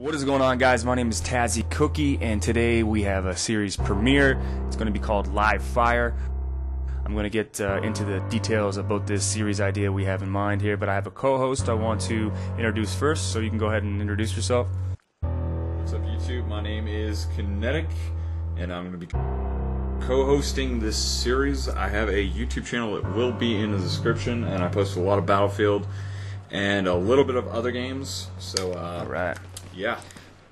What is going on, guys? My name is Tazzy Cookie, and today we have a series premiere. It's going to be called Live Fire. I'm going to get uh, into the details about this series idea we have in mind here, but I have a co host I want to introduce first, so you can go ahead and introduce yourself. What's up, YouTube? My name is Kinetik, and I'm going to be co hosting this series. I have a YouTube channel that will be in the description, and I post a lot of Battlefield and a little bit of other games. So, uh, All right. Yeah,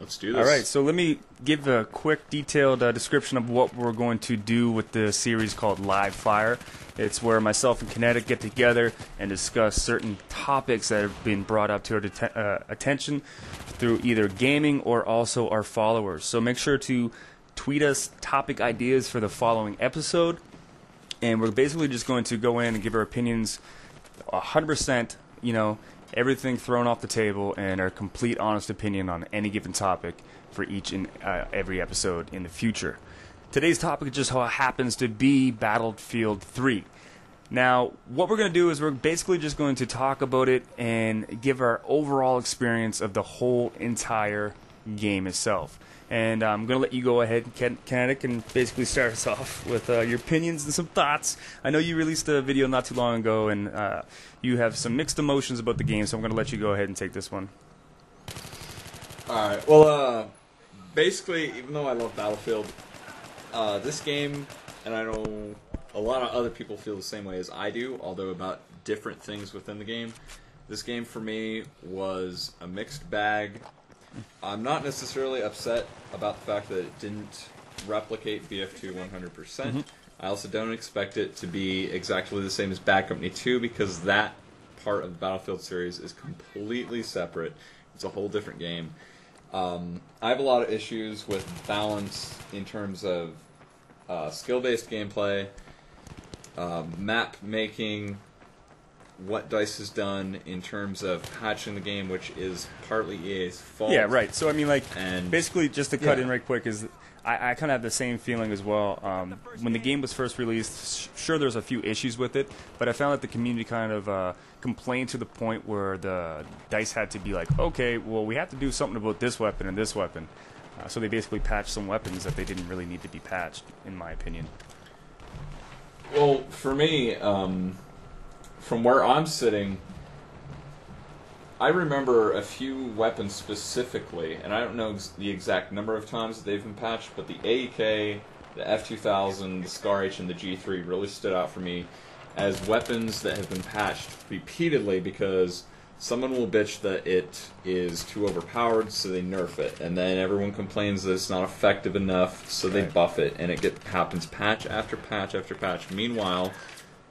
let's do this. All right, so let me give a quick, detailed uh, description of what we're going to do with the series called Live Fire. It's where myself and Kinetik get together and discuss certain topics that have been brought up to our det- uh, attention through either gaming or also our followers. So make sure to tweet us topic ideas for the following episode, and we're basically just going to go in and give our opinions 100%, you know, everything thrown off the table and our complete honest opinion on any given topic for each and uh, every episode in the future. Today's topic just happens to be Battlefield 3. Now, what we're going to do is we're basically just going to talk about it and give our overall experience of the whole entire game itself. And I'm going to let you go ahead, Kinetik, and basically start us off with uh, your opinions and some thoughts. I know you released a video not too long ago, and uh, you have some mixed emotions about the game, so I'm going to let you go ahead and take this one. Alright, well, uh, basically, even though I love Battlefield, uh, this game, and I know a lot of other people feel the same way as I do, although about different things within the game. This game for me was a mixed bag. I'm not necessarily upset about the fact that it didn't replicate BF2 100%. percent I also don't expect it to be exactly the same as Bad Company 2 because that part of the Battlefield series is completely separate. It's a whole different game. Um, I have a lot of issues with balance in terms of uh, skill-based gameplay, um, map making, what Dice has done in terms of patching the game, which is partly EA's fault. Yeah, right. So I mean, like, And- basically, just to cut Yeah. in right quick is. I, I kind of have the same feeling as well. Um, when the game was first released, sh- sure, there's a few issues with it, but I found that the community kind of uh, complained to the point where the DICE had to be like, okay, well, we have to do something about this weapon and this weapon. Uh, so they basically patched some weapons that they didn't really need to be patched, in my opinion. Well, for me, um, from where I'm sitting, I remember a few weapons specifically, and I don't know ex- the exact number of times that they've been patched, but the AEK, the F2000, the Scar H, and the G3 really stood out for me as weapons that have been patched repeatedly because someone will bitch that it is too overpowered, so they nerf it, and then everyone complains that it's not effective enough, so they buff it, and it get, happens patch after patch after patch. Meanwhile,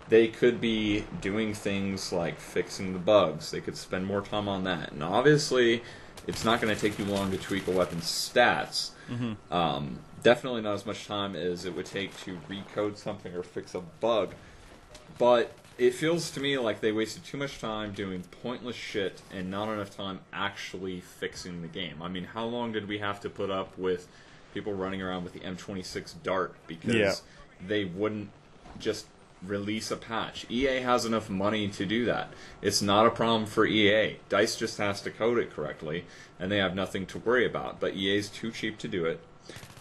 they could be doing things like fixing the bugs. They could spend more time on that. And obviously, it's not going to take you long to tweak a weapon's stats. Um, definitely not as much time as it would take to recode something or fix a bug. But it feels to me like they wasted too much time doing pointless shit and not enough time actually fixing the game. I mean, how long did we have to put up with people running around with the M26 Dart because Yeah. they wouldn't just release a patch? EA has enough money to do that. It's not a problem for EA. DICE just has to code it correctly, and they have nothing to worry about. But EA's too cheap to do it.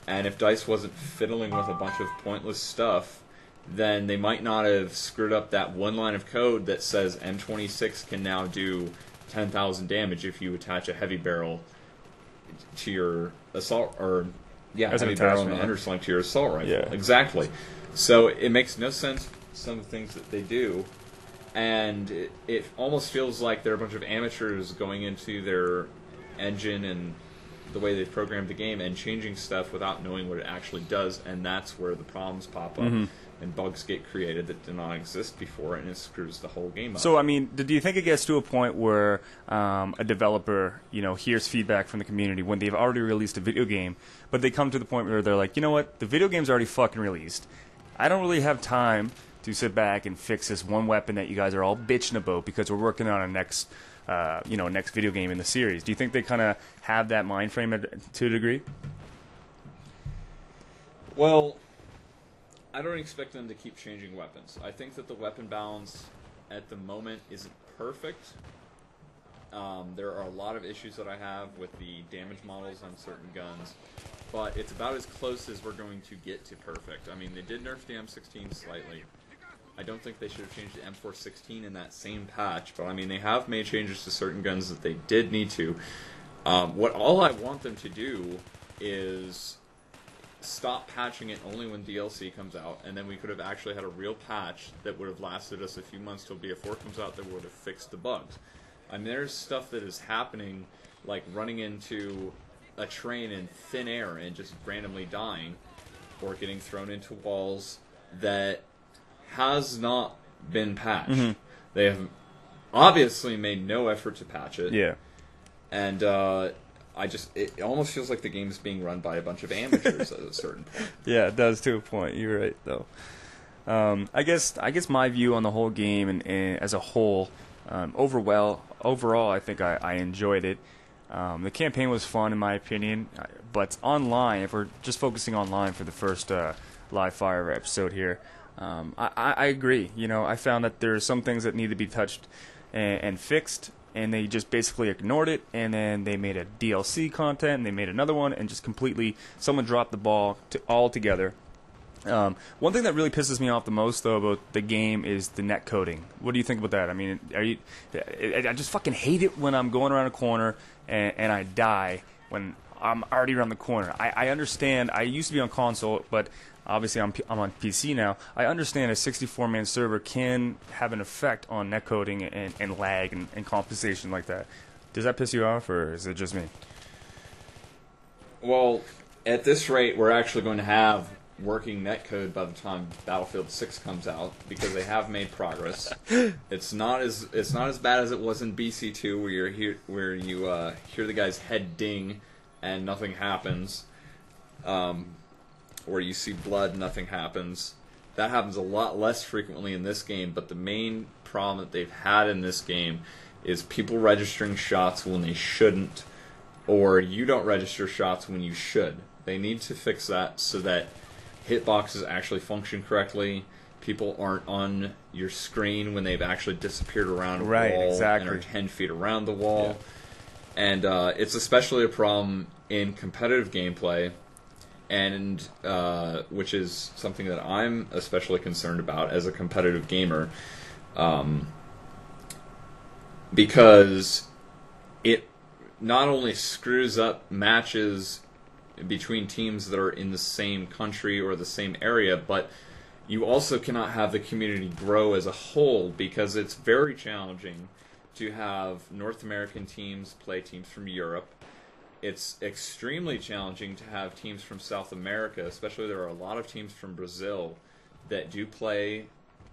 And if DICE wasn't fiddling with a bunch of pointless stuff, then they might not have screwed up that one line of code that says M26 can now do 10,000 damage if you attach a heavy barrel to your assault or yeah, As an heavy barrel and undersling to your assault rifle. Yeah. Exactly. So it makes no sense some of the things that they do, and it, it almost feels like they're a bunch of amateurs going into their engine and the way they've programmed the game and changing stuff without knowing what it actually does, and that's where the problems pop up Mm-hmm. and bugs get created that did not exist before, and it screws the whole game up. So, I mean, do you think it gets to a point where um, a developer, you know, hears feedback from the community when they've already released a video game, but they come to the point where they're like, you know what, the video game's already fucking released. I don't really have time to sit back and fix this one weapon that you guys are all bitching about because we're working on a next, uh, you know, next video game in the series. Do you think they kind of have that mind frame at- to a degree? Well, I don't expect them to keep changing weapons. I think that the weapon balance at the moment isn't perfect. Um, there are a lot of issues that I have with the damage models on certain guns, but it's about as close as we're going to get to perfect. I mean, they did nerf the M16 slightly. I don't think they should have changed the M416 in that same patch, but I mean, they have made changes to certain guns that they did need to. Um, what all I want them to do is stop patching it only when DLC comes out, and then we could have actually had a real patch that would have lasted us a few months till BF4 comes out that would have fixed the bugs. I mean, there's stuff that is happening, like running into a train in thin air and just randomly dying, or getting thrown into walls that has not been patched. Mm-hmm. They have obviously made no effort to patch it Yeah. and uh, I just it almost feels like the game's being run by a bunch of amateurs at a certain point. Yeah, it does to a point. You're right, though. Um, I guess I guess my view on the whole game and, and as a whole, um, overall, overall, I think I, I enjoyed it. Um, the campaign was fun, in my opinion, uh, but online, if we're just focusing online for the first uh, live fire episode here, um, I, I, agree. You know, I found that there are some things that need to be touched and, and fixed, and they just basically ignored it. And then they made a DLC content, and they made another one, and just completely someone dropped the ball to, altogether. Um, one thing that really pisses me off the most, though, about the game is the net coding. What do you think about that? I mean, are you? I I just fucking hate it when I'm going around a corner and, and I die when I'm already around the corner. I, I understand. I used to be on console, but obviously I'm, P- I'm on PC now. I understand a 64-man server can have an effect on netcoding and, and lag and, and compensation like that. Does that piss you off, or is it just me? Well, at this rate, we're actually going to have working netcode by the time Battlefield 6 comes out because they have made progress. it's not as it's not as bad as it was in BC2 where you're here where you uh, hear the guy's head ding and nothing happens. Um, where you see blood, nothing happens. That happens a lot less frequently in this game, but the main problem that they've had in this game is people registering shots when they shouldn't, or you don't register shots when you should. They need to fix that so that hitboxes actually function correctly. People aren't on your screen when they've actually disappeared around a Right, wall exactly. and are 10 feet around the wall. And uh, it's especially a problem in competitive gameplay and uh, which is something that I'm especially concerned about as a competitive gamer, um, because it not only screws up matches between teams that are in the same country or the same area, but you also cannot have the community grow as a whole because it's very challenging to have North American teams play teams from Europe it's extremely challenging to have teams from South America, especially there are a lot of teams from Brazil that do play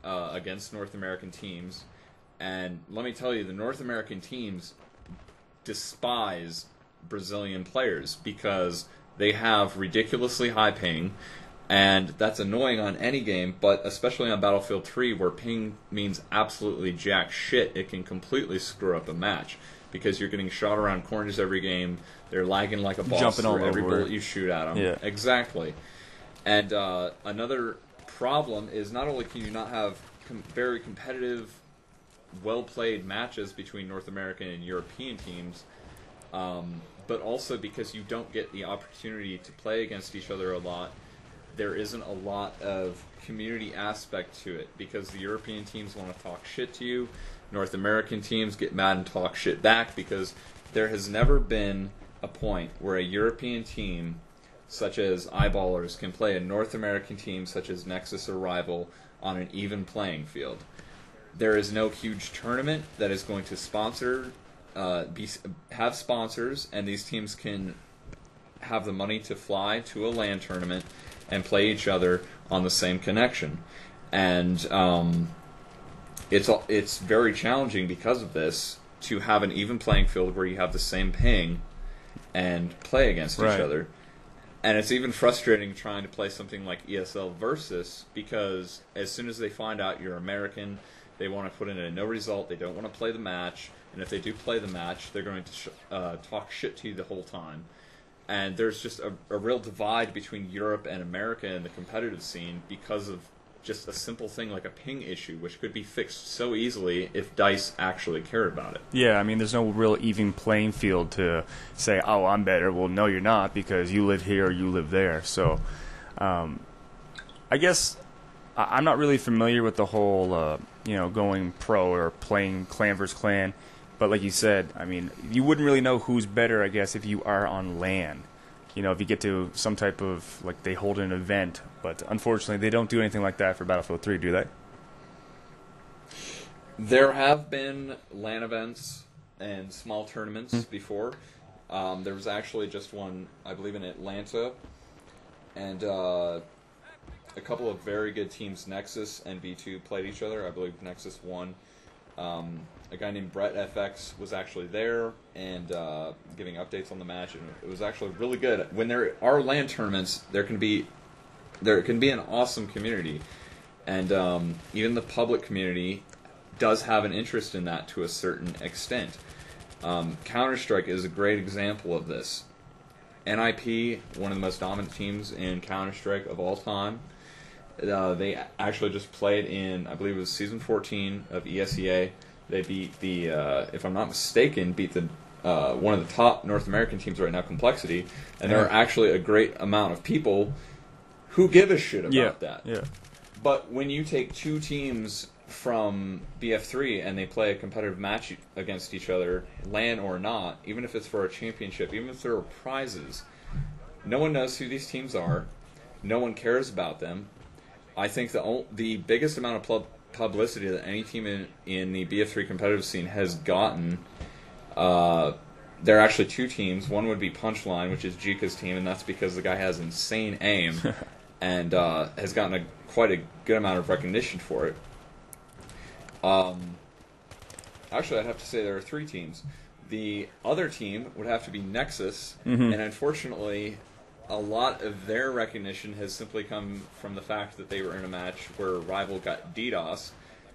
uh, against North American teams. And let me tell you, the North American teams despise Brazilian players because they have ridiculously high ping, and that's annoying on any game, but especially on Battlefield 3, where ping means absolutely jack shit, it can completely screw up a match because you're getting shot around corners every game. They're lagging like a boss Jumping all through every over. bullet you shoot at them. Yeah. Exactly. And uh, another problem is not only can you not have com- very competitive, well played matches between North American and European teams, um, but also because you don't get the opportunity to play against each other a lot, there isn't a lot of community aspect to it because the European teams want to talk shit to you. North American teams get mad and talk shit back because there has never been a point where a European team, such as Eyeballers, can play a North American team such as Nexus or Rival on an even playing field. There is no huge tournament that is going to sponsor, uh, be, have sponsors, and these teams can have the money to fly to a land tournament and play each other on the same connection. And um, it's it's very challenging because of this to have an even playing field where you have the same ping and play against Right. each other. And it's even frustrating trying to play something like ESL Versus because as soon as they find out you're American, they want to put in a no result. They don't want to play the match, and if they do play the match, they're going to sh- uh, talk shit to you the whole time. And there's just a, a real divide between Europe and America in the competitive scene because of just a simple thing like a ping issue, which could be fixed so easily if Dice actually cared about it. Yeah, I mean, there's no real even playing field to say, "Oh, I'm better." Well, no, you're not because you live here or you live there. So, um, I guess I- I'm not really familiar with the whole, uh, you know, going pro or playing clan versus clan. But like you said, I mean, you wouldn't really know who's better, I guess, if you are on LAN. You know, if you get to some type of like they hold an event, but unfortunately they don't do anything like that for Battlefield 3, do they? There have been LAN events and small tournaments before. Um, there was actually just one, I believe, in Atlanta, and uh, a couple of very good teams, Nexus and B2, played each other. I believe Nexus won. Um, a guy named Brett FX was actually there and uh, giving updates on the match, and it was actually really good. When there are LAN tournaments, there can be there can be an awesome community, and um, even the public community does have an interest in that to a certain extent. Um, Counter Strike is a great example of this. NIP, one of the most dominant teams in Counter Strike of all time, uh, they actually just played in, I believe it was season 14 of ESEA. They beat the, uh, if I'm not mistaken, beat the uh, one of the top North American teams right now, Complexity, and there are actually a great amount of people who give a shit about yeah, that. yeah. But when you take two teams from BF3 and they play a competitive match against each other, LAN or not, even if it's for a championship, even if there are prizes, no one knows who these teams are. No one cares about them. I think the ol- the biggest amount of pub- publicity that any team in, in the BF3 competitive scene has gotten. Uh, there are actually two teams. One would be Punchline, which is Jika's team, and that's because the guy has insane aim and uh, has gotten a quite a good amount of recognition for it. Um, actually, I'd have to say there are three teams. The other team would have to be Nexus, and unfortunately, a lot of their recognition has simply come from the fact that they were in a match where Rival got DDoS,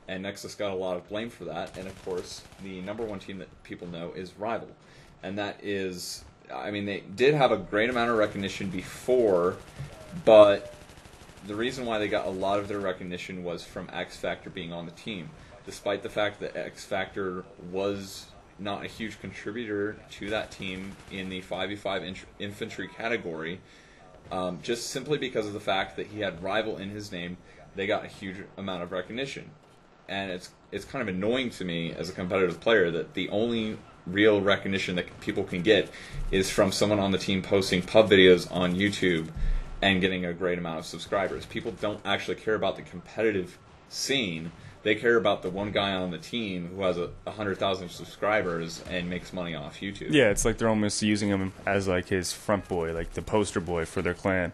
and Nexus got a lot of blame for that. And of course, the number one team that people know is Rival, and that is, I mean, they did have a great amount of recognition before, but the reason why they got a lot of their recognition was from X Factor being on the team, despite the fact that X Factor was not a huge contributor to that team in the 5v5 int- infantry category. Um, just simply because of the fact that he had rival in his name, they got a huge amount of recognition, and it's it's kind of annoying to me as a competitive player that the only real recognition that people can get is from someone on the team posting pub videos on YouTube and getting a great amount of subscribers. People don't actually care about the competitive scene. They care about the one guy on the team who has a, hundred thousand subscribers and makes money off YouTube. Yeah, it's like they're almost using him as like his front boy, like the poster boy for their clan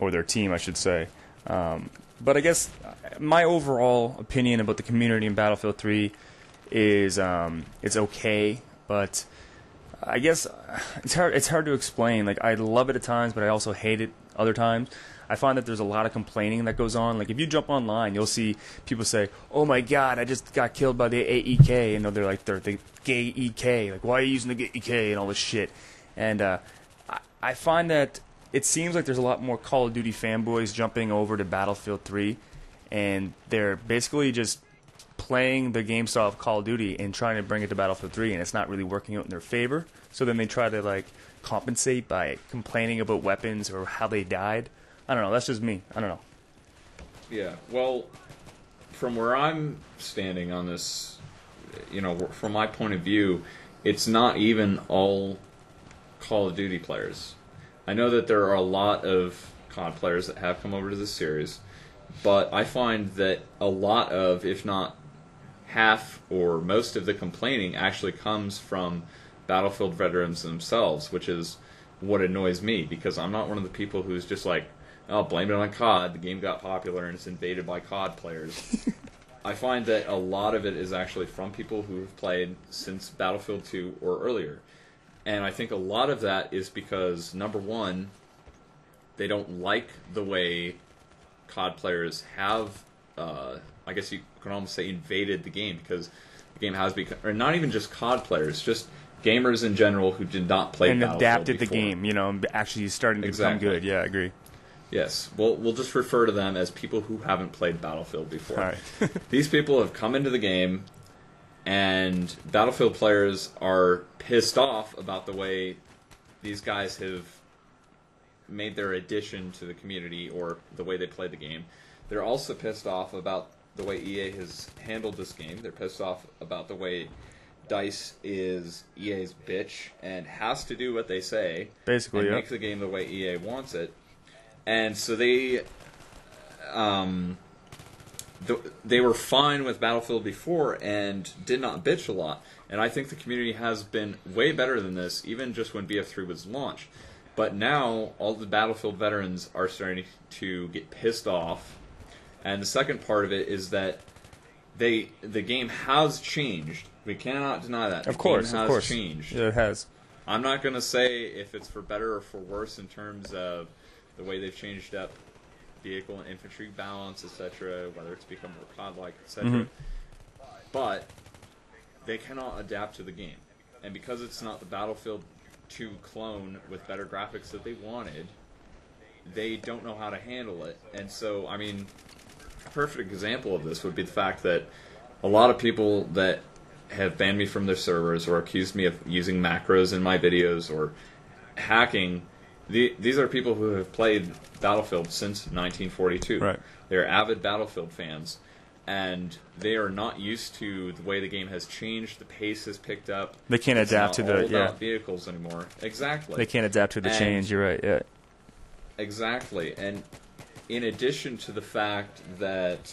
or their team, I should say. Um, but I guess my overall opinion about the community in Battlefield 3 is um, it's okay, but I guess it's hard. It's hard to explain. Like I love it at times, but I also hate it other times. I find that there's a lot of complaining that goes on. Like if you jump online, you'll see people say, "Oh my God, I just got killed by the AEK," and they're like, "They're the gay EK." Like, why are you using the gay EK and all this shit? And uh, I, I find that it seems like there's a lot more Call of Duty fanboys jumping over to Battlefield 3, and they're basically just playing the game style of Call of Duty and trying to bring it to Battlefield 3, and it's not really working out in their favor. So then they try to like compensate by complaining about weapons or how they died. I don't know. That's just me. I don't know. Yeah. Well, from where I'm standing on this, you know, from my point of view, it's not even all Call of Duty players. I know that there are a lot of COD players that have come over to this series, but I find that a lot of, if not half or most of the complaining actually comes from Battlefield veterans themselves, which is what annoys me because I'm not one of the people who's just like, oh, blame it on COD. The game got popular and it's invaded by COD players. I find that a lot of it is actually from people who have played since Battlefield 2 or earlier. And I think a lot of that is because, number one, they don't like the way COD players have, uh, I guess you can almost say, invaded the game because the game has become, or not even just COD players, just gamers in general who did not play and adapted the game, you know, and actually starting to Exactly. become good. Yeah, I agree. Yes, we'll we'll just refer to them as people who haven't played Battlefield before. Right. These people have come into the game, and Battlefield players are pissed off about the way these guys have made their addition to the community or the way they play the game. They're also pissed off about the way EA has handled this game. They're pissed off about the way Dice is EA's bitch and has to do what they say Basically, yeah. make the game the way EA wants it. And so they, um, th- they were fine with Battlefield before and did not bitch a lot. And I think the community has been way better than this, even just when BF3 was launched. But now all the Battlefield veterans are starting to get pissed off. And the second part of it is that they the game has changed. We cannot deny that. Of The course, game of has course. changed. Yeah, it has. I'm not going to say if it's for better or for worse in terms of the way they've changed up vehicle and infantry balance, etc., whether it's become more COD-like, etc. Mhm. But they cannot adapt to the game, and because it's not the Battlefield 2 clone with better graphics that they wanted, they don't know how to handle it. And so, I mean, perfect example of this would be the fact that a lot of people that have banned me from their servers or accused me of using macros in my videos or hacking. The, these are people who have played Battlefield since 1942. Right. They're avid Battlefield fans, and they are not used to the way the game has changed. The pace has picked up. They can't It's adapt to the- yeah. vehicles anymore. Exactly. They can't adapt to the And- change. You're right. Yeah. Exactly. And in addition to the fact that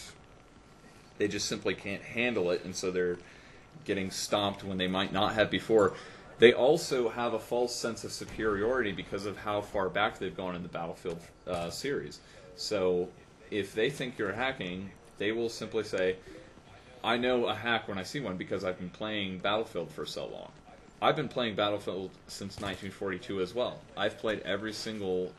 they just simply can't handle it, and so they're getting stomped when they might not have before, they also have a false sense of superiority because of how far back they've gone in the Battlefield uh, series. So if they think you're hacking, they will simply say, I know a hack when I see one because I've been playing Battlefield for so long. I've been playing Battlefield since 1942 as well. I've played every single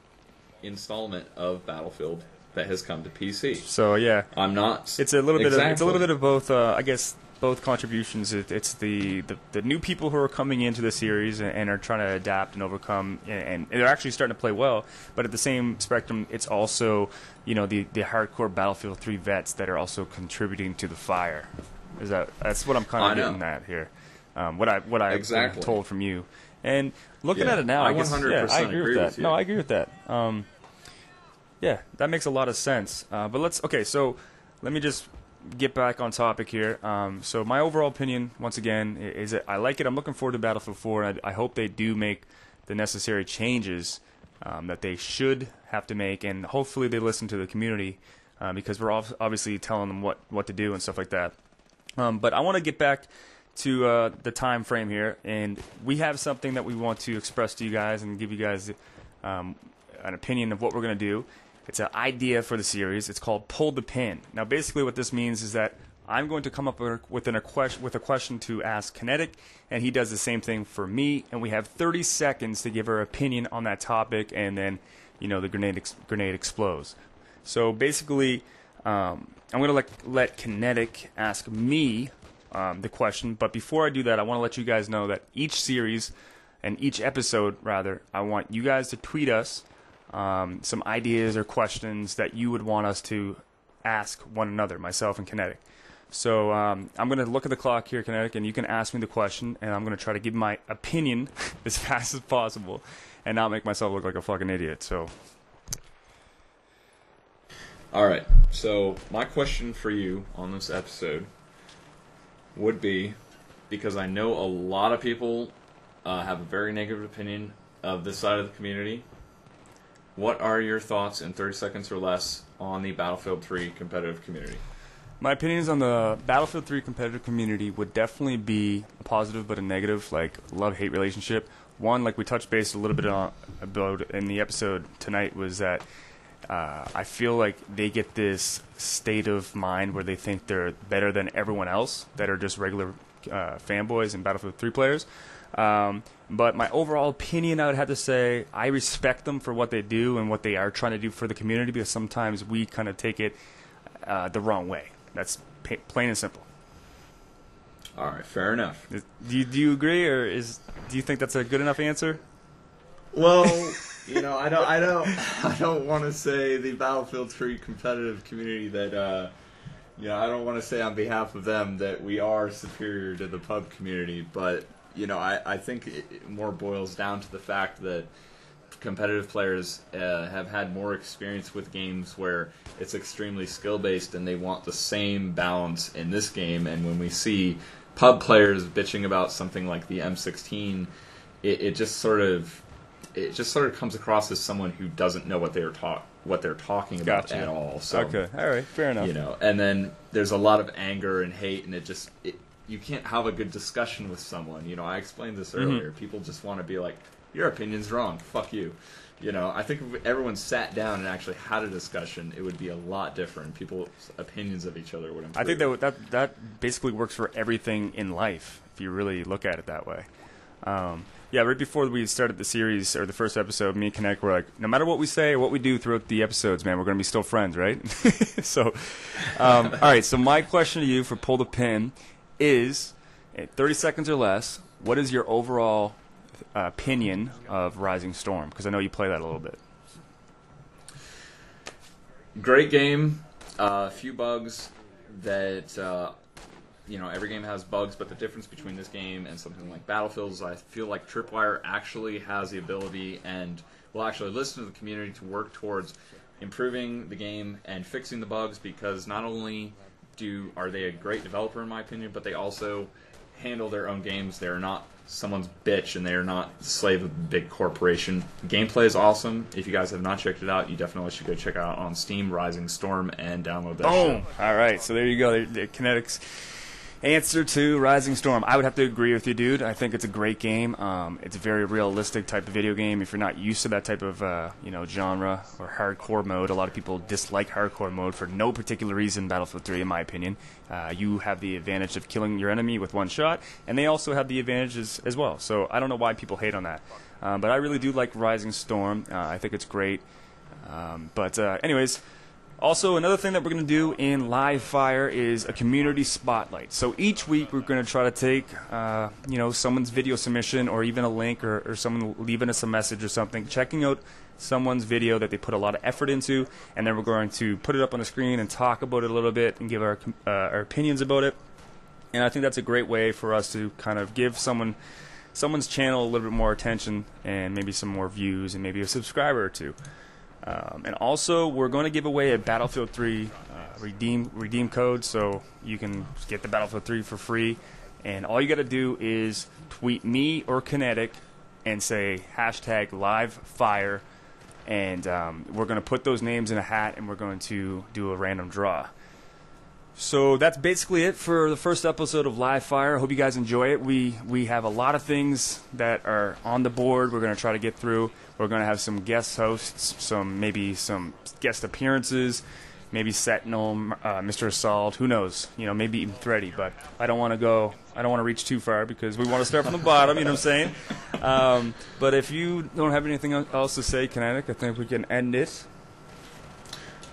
installment of Battlefield that has come to PC. So yeah, I'm not. it's a little bit. Of, it's a little bit of both. Uh, I guess both contributions. It, it's the, the the new people who are coming into the series and, and are trying to adapt and overcome, and, and they're actually starting to play well. But at the same spectrum, it's also you know the the hardcore Battlefield 3 vets that are also contributing to the fire. Is that that's what I'm kind of getting at here. Um, what I what I Exactly. told from you, and looking Yeah, at it now, I I, guess, 100% yeah, I agree, agree with that. with you. No, I agree with that. Um, yeah, that makes a lot of sense. Uh, but let's okay. So let me just get back on topic here. Um, so my overall opinion, once again, is that I like it. I'm looking forward to Battlefield 4. I, I hope they do make the necessary changes um, that they should have to make, and hopefully they listen to the community uh, because we're obviously telling them what what to do and stuff like that. Um, but I want to get back to uh, the time frame here, and we have something that we want to express to you guys and give you guys um, an opinion of what we're going to do. It's an idea for the series. It's called Pull the Pin. Now, basically, what this means is that I'm going to come up with a- an- a question with a question to ask Kinetik, and he does the same thing for me. And we have 30 seconds to give our opinion on that topic, and then you know the grenade ex- grenade explodes. So basically, um, I'm going to let let Kinetik ask me um, the question. But before I do that, I want to let you guys know that each series and each episode, rather, I want you guys to tweet us um, some ideas or questions that you would want us to ask one another, myself and Kinetik. So um, I'm going to look at the clock here, Kinetik, and you can ask me the question, and I'm going to try to give my opinion as fast as possible and not make myself look like a fucking idiot. So All right. So my question for you on this episode would be, because I know a lot of people uh, have a very negative opinion of this side of the community. What are your thoughts in 30 seconds or less on the Battlefield 3 competitive community? My opinions on the Battlefield 3 competitive community would definitely be a positive but a negative, like love hate relationship. One, like we touched base a little bit on about in the episode tonight, was that uh, I feel like they get this state of mind where they think they're better than everyone else that are just regular uh, fanboys and Battlefield 3 players. Um, but my overall opinion, I would have to say, I respect them for what they do and what they are trying to do for the community because sometimes we kind of take it uh, the wrong way. That's pa- plain and simple. All right, fair enough. Do you, do you agree, or is do you think that's a good enough answer? Well, you know, I don't, I don't, I don't want to say the Battlefield 3 competitive community that, uh, you know, I don't want to say on behalf of them that we are superior to the pub community, but you know, I, I think it more boils down to the fact that competitive players uh, have had more experience with games where it's extremely skill based and they want the same balance in this game. And when we see pub players bitching about something like the M16, it, it just sort of it just sort of comes across as someone who doesn't know what they're talk what they're talking about Gotcha. at all. So okay, all right, fair enough. you know, and then there's a lot of anger and hate, and it just it, you can't have a good discussion with someone. You know, I explained this Mm-hmm. earlier. People just want to be like, your opinion's wrong. Fuck you. You know, I think if everyone sat down and actually had a discussion, it would be a lot different. People's opinions of each other would improve. I think that that that basically works for everything in life if you really look at it that way. Um, yeah, right before we started the series or the first episode, me and Kinetik were like, no matter what we say or what we do throughout the episodes, man, we're going to be still friends, right? so, um, all right. So my question to you for pull the pin is, in 30 seconds or less, what is your overall uh, opinion of Rising Storm? Because I know you play that a little bit. great game. A few bugs that uh, you know every game has bugs, but the difference between this game and something like Battlefield is I feel like Tripwire actually has the ability and will actually listen to the community to work towards improving the game and fixing the bugs because not only do are they a great developer in my opinion, but they also handle their own games. They're not someone's bitch and they're not the slave of a big corporation. Gameplay is awesome. If you guys have not checked it out, you definitely should go check it out on Steam, Rising Storm, and download that. Boom. All right, so there you go. The Kinetics answer to Rising Storm. I would have to agree with you, dude. I think it's a great game. Um, it's a very realistic type of video game. If you're not used to that type of uh, you know genre or hardcore mode, a lot of people dislike hardcore mode for no particular reason. Battlefield 3, in my opinion, uh, you have the advantage of killing your enemy with one shot, and they also have the advantages as well. So I don't know why people hate on that, um, but I really do like Rising Storm. Uh, I think it's great. Um, but uh, anyways. Also, another thing that we're going to do in Live Fire is a community spotlight. So each week we're going to try to take, uh, you know, someone's video submission or even a link or, or someone leaving us a message or something, checking out someone's video that they put a lot of effort into, and then we're going to put it up on the screen and talk about it a little bit and give our uh, our opinions about it. And I think that's a great way for us to kind of give someone someone's channel a little bit more attention and maybe some more views and maybe a subscriber or two. Um, and also, we're going to give away a Battlefield 3 uh, redeem redeem code, so you can get the Battlefield 3 for free. And all you got to do is tweet me or Kinetik and say hashtag live fire, and um, we're going to put those names in a hat, and we're going to do a random draw. So that's basically it for the first episode of Live Fire. I hope you guys enjoy it. We we have a lot of things that are on the board. We're going to try to get through. We're going to have some guest hosts, some maybe some guest appearances, maybe Sentinel, uh, Mr. Assault. Who knows? You know, maybe even Thready. But I don't want to go. I don't want to reach too far because we want to start from the bottom. You know what I'm saying? Um, but if you don't have anything else to say, Kinetik, I think we can end it.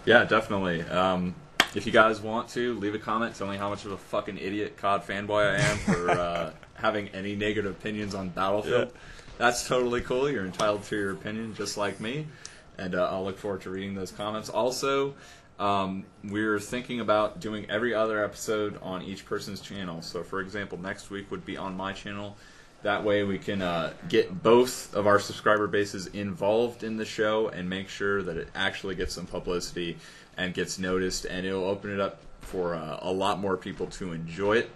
Yeah, definitely. Um, if you guys want to, leave a comment telling me how much of a fucking idiot COD fanboy I am for uh, having any negative opinions on Battlefield. Yeah. That's totally cool. You're entitled to your opinion, just like me. And uh, I'll look forward to reading those comments. Also, um, we're thinking about doing every other episode on each person's channel. So, for example, next week would be on my channel. That way, we can uh, get both of our subscriber bases involved in the show and make sure that it actually gets some publicity and gets noticed, and it'll open it up for uh, a lot more people to enjoy it.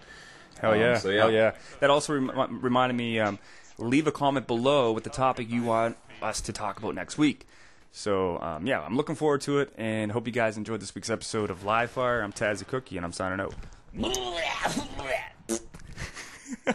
Hell Um, yeah. so, yeah. Hell yeah. That also rem- reminded me um, leave a comment below with the topic you want us to talk about next week. So, um, yeah, I'm looking forward to it and hope you guys enjoyed this week's episode of Live Fire. I'm Tazzy Cookie and I'm signing out.